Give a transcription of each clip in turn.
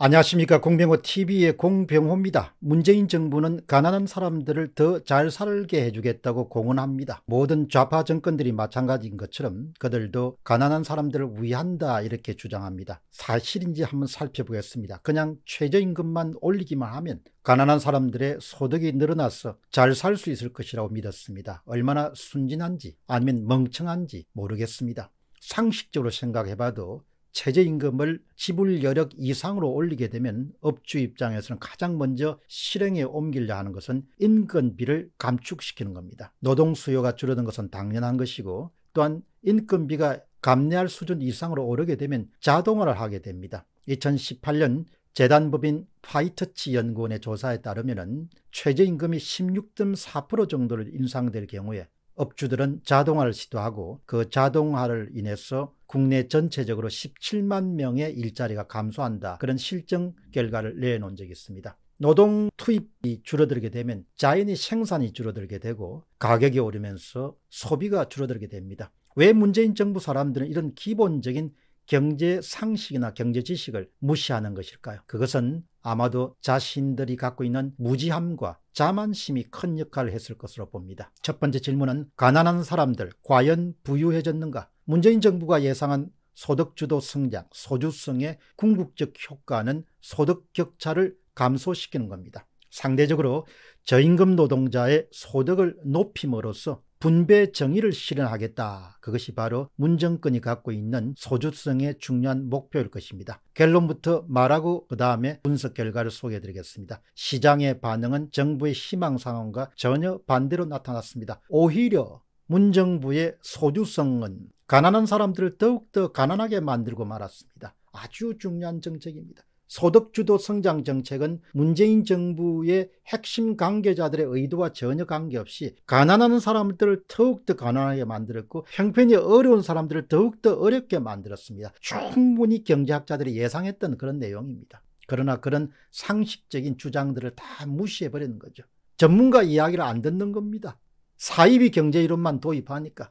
안녕하십니까 공병호 TV의 공병호입니다. 문재인 정부는 가난한 사람들을 더 잘 살게 해주겠다고 공언합니다. 모든 좌파 정권들이 마찬가지인 것처럼 그들도 가난한 사람들을 위한다 이렇게 주장합니다. 사실인지 한번 살펴보겠습니다. 그냥 최저임금만 올리기만 하면 가난한 사람들의 소득이 늘어나서 잘 살 수 있을 것이라고 믿었습니다. 얼마나 순진한지 아니면 멍청한지 모르겠습니다. 상식적으로 생각해봐도 최저임금을 지불 여력 이상으로 올리게 되면 업주 입장에서는 가장 먼저 실행에 옮기려 하는 것은 인건비를 감축시키는 겁니다. 노동 수요가 줄어든 것은 당연한 것이고 또한 인건비가 감내할 수준 이상으로 오르게 되면 자동화를 하게 됩니다. 2018년 재단법인 파이터치 연구원의 조사에 따르면 최저임금이 16.4% 정도를 인상될 경우에 업주들은 자동화를 시도하고 그 자동화를 인해서 국내 전체적으로 17만 명의 일자리가 감소한다. 그런 실증 결과를 내놓은 적이 있습니다. 노동 투입이 줄어들게 되면 자연히 생산이 줄어들게 되고 가격이 오르면서 소비가 줄어들게 됩니다. 왜 문재인 정부 사람들은 이런 기본적인 경제 상식이나 경제 지식을 무시하는 것일까요? 그것은 아마도 자신들이 갖고 있는 무지함과 자만심이 큰 역할을 했을 것으로 봅니다. 첫 번째 질문은 가난한 사람들 과연 부유해졌는가? 문재인 정부가 예상한 소득주도 성장, 소주성의 궁극적 효과는 소득 격차를 감소시키는 겁니다. 상대적으로 저임금 노동자의 소득을 높임으로써 분배 정의를 실현하겠다. 그것이 바로 문정권이 갖고 있는 소주성의 중요한 목표일 것입니다. 결론부터 말하고 그 다음에 분석 결과를 소개해 드리겠습니다. 시장의 반응은 정부의 희망 상황과 전혀 반대로 나타났습니다. 오히려 문정부의 소주성은 가난한 사람들을 더욱더 가난하게 만들고 말았습니다. 아주 중요한 정책입니다. 소득주도 성장 정책은 문재인 정부의 핵심 관계자들의 의도와 전혀 관계없이 가난한 사람들을 더욱더 가난하게 만들었고 형편이 어려운 사람들을 더욱더 어렵게 만들었습니다. 충분히 경제학자들이 예상했던 그런 내용입니다. 그러나 그런 상식적인 주장들을 다 무시해버리는 거죠. 전문가 이야기를 안 듣는 겁니다. 사이비 경제 이론만 도입하니까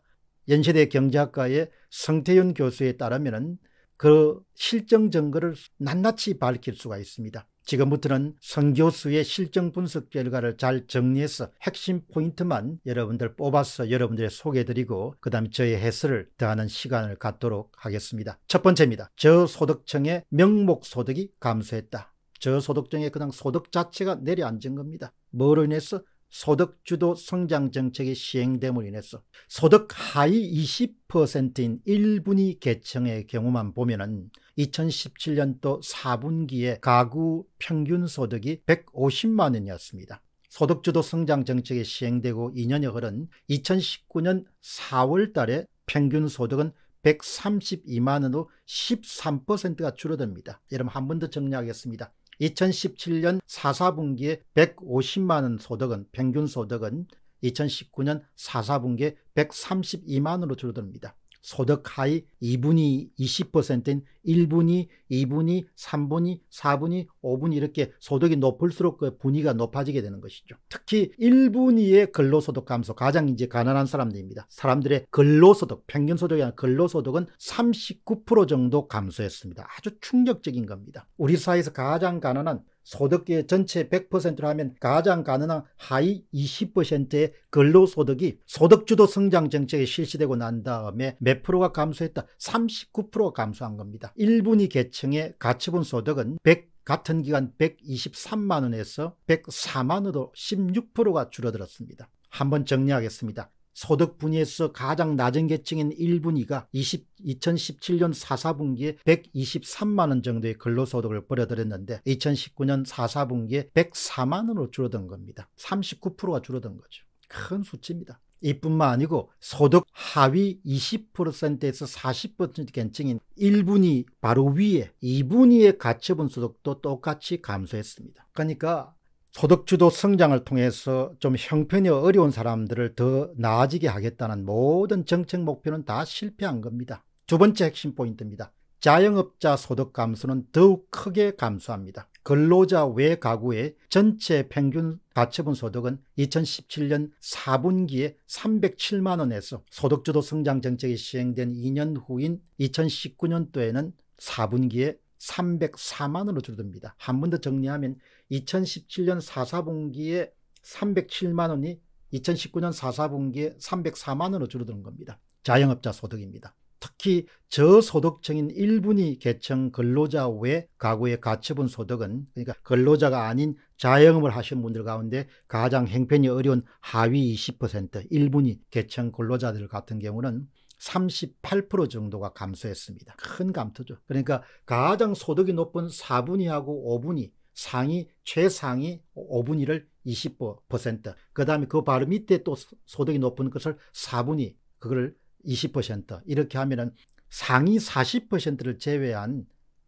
연세대 경제학과의 성태윤 교수에 따르면 그 실정 증거를 낱낱이 밝힐 수가 있습니다. 지금부터는 성 교수의 실정 분석 결과를 잘 정리해서 핵심 포인트만 여러분들 뽑아서 여러분들에 소개해드리고 그 다음에 저의 해설을 더하는 시간을 갖도록 하겠습니다. 첫 번째입니다. 저소득층의 명목소득이 감소했다. 저소득층의 그냥 소득 자체가 내려앉은 겁니다. 뭐로 인해서 소득주도 성장 정책이 시행됨으로 인해서 소득 하위 20%인 1분위 계층의 경우만 보면은 2017년도 4분기에 가구 평균 소득이 150만 원이었습니다. 소득주도 성장 정책이 시행되고 2년여 흐른 2019년 4월 달에 평균 소득은 132만 원으로 13%가 줄어듭니다. 여러분 한 번 더 정리하겠습니다. 2017년 4, 4분기에 150만원 소득은 평균 소득은 2019년 4, 4분기에 132만원으로 줄어듭니다. 소득 하위 2분위 20%인 1분위, 2분위, 3분위, 4분위, 5분위 이렇게 소득이 높을수록 그 분위가 높아지게 되는 것이죠. 특히 1분위의 근로소득 감소 가장 이제 가난한 사람들입니다. 사람들의 근로소득, 평균 소득이 아니라 근로소득은 39% 정도 감소했습니다. 아주 충격적인 겁니다. 우리 사회에서 가장 가난한 소득의 전체 100%로 하면 가장 가능한 하위 20%의 근로소득이 소득주도 성장 정책이 실시되고 난 다음에 몇 프로가 감소했다? 39%가 감소한 겁니다. 1분위 계층의 가처분 소득은 100 같은 기간 123만 원에서 104만 원으로 16%가 줄어들었습니다. 한번 정리하겠습니다. 소득 분위에서 가장 낮은 계층인 1분위가 20, 2017년 4, 4분기에 123만 원 정도의 근로소득을 벌어들였는데 2019년 4, 4분기에 104만 원으로 줄어든 겁니다. 39%가 줄어든 거죠. 큰 수치입니다. 이뿐만 아니고 소득 하위 20%에서 40% 계층인 1분위 바로 위에 2분위의 가처분 소득도 똑같이 감소했습니다. 그러니까 소득주도 성장을 통해서 좀 형편이 어려운 사람들을 더 나아지게 하겠다는 모든 정책 목표는 다 실패한 겁니다. 두 번째 핵심 포인트입니다. 자영업자 소득 감소는 더욱 크게 감소합니다. 근로자 외 가구의 전체 평균 가처분 소득은 2017년 4분기에 307만 원에서 소득주도 성장 정책이 시행된 2년 후인 2019년도에는 4분기에 304만 원으로 줄어듭니다. 한 번 더 정리하면 2017년 4 4분기에 307만 원이 2019년 4 4분기에 304만 원으로 줄어드는 겁니다. 자영업자 소득입니다. 특히 저소득층인 1분위 계층 근로자 외 가구의 가처분 소득은 그러니까 근로자가 아닌 자영업을 하시는 분들 가운데 가장 행편이 어려운 하위 20% 1분위 계층 근로자들 같은 경우는 38% 정도가 감소했습니다. 큰 감소죠. 그러니까 가장 소득이 높은 4분위하고 5분위 상위 최상위 5분위를 20%, 그 다음에 그 바로 밑에 또 소득이 높은 것을 4분위, 그걸 20% 이렇게 하면은 상위 40%를 제외한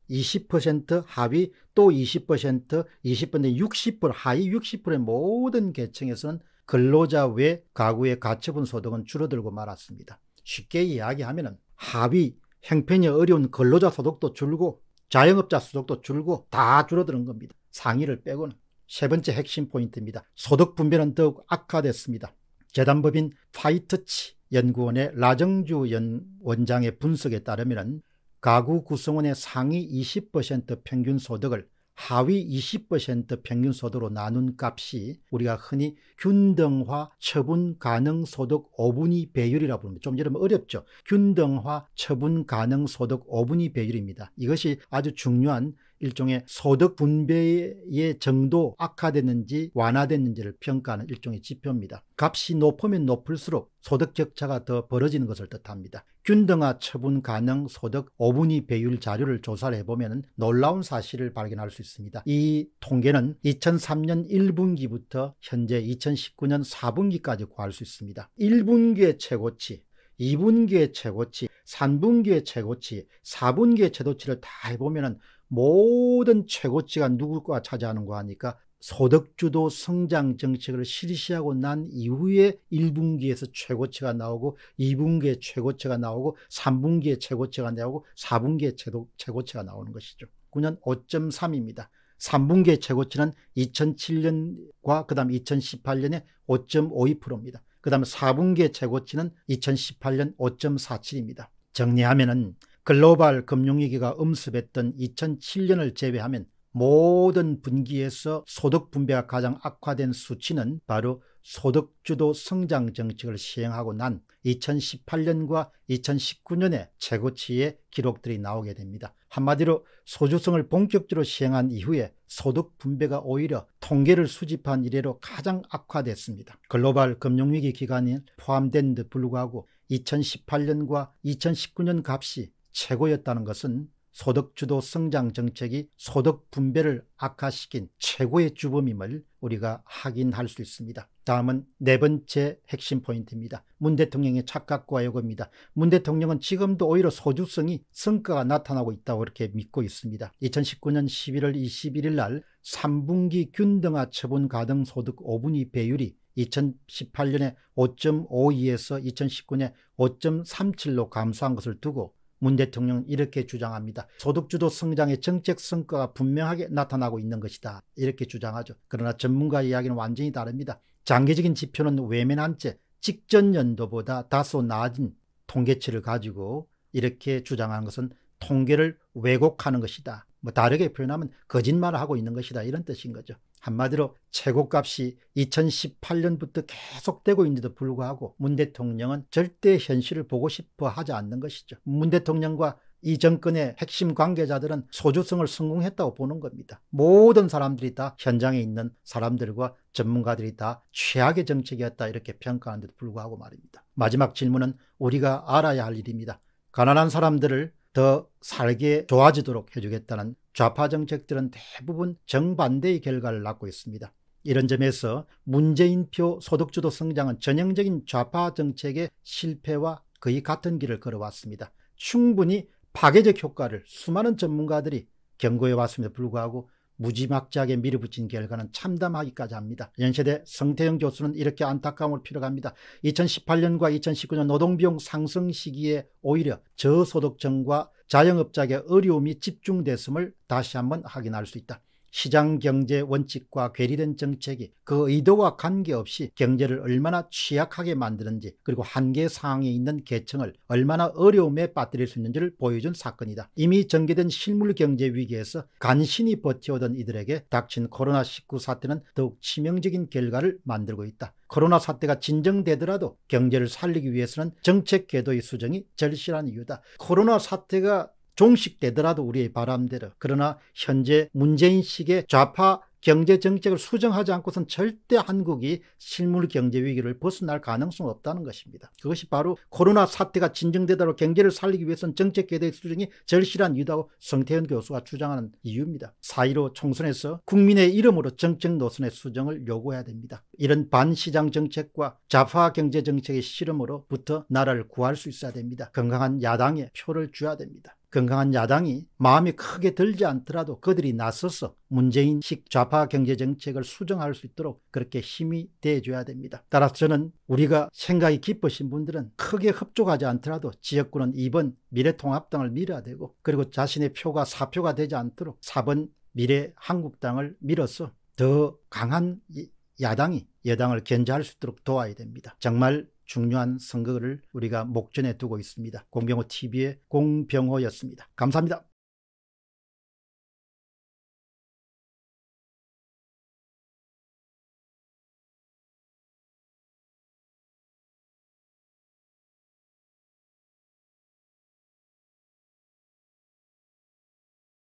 20% 하위 또 20% 20% 60% 하위 60%의 모든 계층에서는 근로자 외 가구의 가처분 소득은 줄어들고 말았습니다. 쉽게 이야기하면 하위 행편이 어려운 근로자 소득도 줄고 자영업자 소득도 줄고 다 줄어드는 겁니다. 상위를 빼고는. 세 번째 핵심 포인트입니다. 소득 분배는 더욱 악화됐습니다. 재단법인 파이터치 연구원의 라정주 연 원장의 분석에 따르면 가구 구성원의 상위 20% 평균 소득을 하위 20% 평균 소득으로 나눈 값이 우리가 흔히 균등화 처분 가능 소득 5분위 배율이라고 부릅니다. 좀 여러분 어렵죠. 균등화 처분 가능 소득 5분위 배율입니다. 이것이 아주 중요한 일종의 소득 분배의 정도 악화됐는지 완화됐는지를 평가하는 일종의 지표입니다. 값이 높으면 높을수록 소득 격차가 더 벌어지는 것을 뜻합니다. 균등화 처분 가능 소득 5분위 배율 자료를 조사를 해보면 놀라운 사실을 발견할 수 있습니다. 이 통계는 2003년 1분기부터 현재 2019년 4분기까지 구할 수 있습니다. 1분기의 최고치, 2분기의 최고치, 3분기의 최고치, 4분기의 최고치를 다 해보면 모든 최고치가 누구가 차지하는 거 하니까 소득주도 성장 정책을 실시하고 난 이후에 1분기에서 최고치가 나오고 2분기에 최고치가 나오고 3분기에 최고치가 나오고 4분기에 최고치가 나오는 것이죠. 9년 5.3입니다. 3분기의 최고치는 2007년과 그 다음 2018년에 5.52%입니다. 그 다음 4분기의 최고치는 2018년 5.47입니다. 정리하면 은 글로벌 금융위기가 음습했던 2007년을 제외하면 모든 분기에서 소득 분배가 가장 악화된 수치는 바로 소득주도 성장 정책을 시행하고 난 2018년과 2019년의 최고치의 기록들이 나오게 됩니다. 한마디로 소주성을 본격적으로 시행한 이후에 소득 분배가 오히려 통계를 수집한 이래로 가장 악화됐습니다. 글로벌 금융위기 기간이 포함된 데 불구하고 2018년과 2019년 값이 최고였다는 것은 소득주도 성장 정책이 소득 분배를 악화시킨 최고의 주범임을 우리가 확인할 수 있습니다. 다음은 네 번째 핵심 포인트입니다. 문 대통령의 착각과 요구입니다. 문 대통령은 지금도 오히려 소주성이 성과가 나타나고 있다고 이렇게 믿고 있습니다. 2019년 11월 21일 날 3분기 균등화 처분 가등 소득 5분위 배율이 2018년에 5.52에서 2019년에 5.37로 감소한 것을 두고 문 대통령은 이렇게 주장합니다. 소득주도 성장의 정책 성과가 분명하게 나타나고 있는 것이다. 이렇게 주장하죠. 그러나 전문가 이야기는 완전히 다릅니다. 장기적인 지표는 외면한 채 직전 연도보다 다소 낮은 통계치를 가지고 이렇게 주장하는 것은 통계를 왜곡하는 것이다. 뭐 다르게 표현하면 거짓말을 하고 있는 것이다. 이런 뜻인 거죠. 한마디로 최고값이 2018년부터 계속되고 있는데도 불구하고 문 대통령은 절대 현실을 보고 싶어 하지 않는 것이죠. 문 대통령과 이 정권의 핵심 관계자들은 소주성을 성공했다고 보는 겁니다. 모든 사람들이 다 현장에 있는 사람들과 전문가들이 다 최악의 정책이었다 이렇게 평가하는데도 불구하고 말입니다. 마지막 질문은 우리가 알아야 할 일입니다. 가난한 사람들을 더 살게 좋아지도록 해주겠다는 좌파 정책들은 대부분 정반대의 결과를 낳고 있습니다. 이런 점에서 문재인표 소득주도 성장은 전형적인 좌파 정책의 실패와 거의 같은 길을 걸어왔습니다. 충분히 파괴적 효과를 수많은 전문가들이 경고해 왔음에도 불구하고 무지막지하게 밀어붙인 결과는 참담하기까지 합니다. 연세대 성태영 교수는 이렇게 안타까움을 표현합니다. 2018년과 2019년 노동비용 상승 시기에 오히려 저소득층과 자영업자의 어려움이 집중됐음을 다시 한번 확인할 수 있다. 시장경제 원칙과 괴리된 정책이 그 의도와 관계없이 경제를 얼마나 취약하게 만드는지 그리고 한계 상황에 있는 계층을 얼마나 어려움에 빠뜨릴 수 있는지를 보여준 사건이다. 이미 전개된 실물 경제 위기에서 간신히 버텨오던 이들에게 닥친 코로나19 사태는 더욱 치명적인 결과를 만들고 있다. 코로나 사태가 진정되더라도 경제를 살리기 위해서는 정책 궤도의 수정이 절실한 이유다. 코로나 사태가 종식되더라도 우리의 바람대로 그러나 현재 문재인식의 좌파 경제 정책을 수정하지 않고선 절대 한국이 실물 경제 위기를 벗어날 가능성은 없다는 것입니다. 그것이 바로 코로나 사태가 진정되도록 경제를 살리기 위해서는 정책 개대 수정이 절실한 이유다고 성태현 교수가 주장하는 이유입니다. 4.15 총선에서 국민의 이름으로 정책 노선의 수정을 요구해야 됩니다. 이런 반시장 정책과 좌파 경제 정책의 실험으로부터 나라를 구할 수 있어야 됩니다. 건강한 야당에 표를 줘야 됩니다. 건강한 야당이 마음이 크게 들지 않더라도 그들이 나서서 문재인식 좌파 경제정책을 수정할 수 있도록 그렇게 힘이 돼줘야 됩니다. 따라서 저는 우리가 생각이 깊으신 분들은 크게 협조하지 않더라도 지역구는 2번 미래통합당을 밀어야 되고 그리고 자신의 표가 사표가 되지 않도록 4번 미래한국당을 밀어서 더 강한 야당이 여당을 견제할 수 있도록 도와야 됩니다. 정말 중요한 선거를 우리가 목전에 두고 있습니다. 공병호 TV의 공병호였습니다. 감사합니다.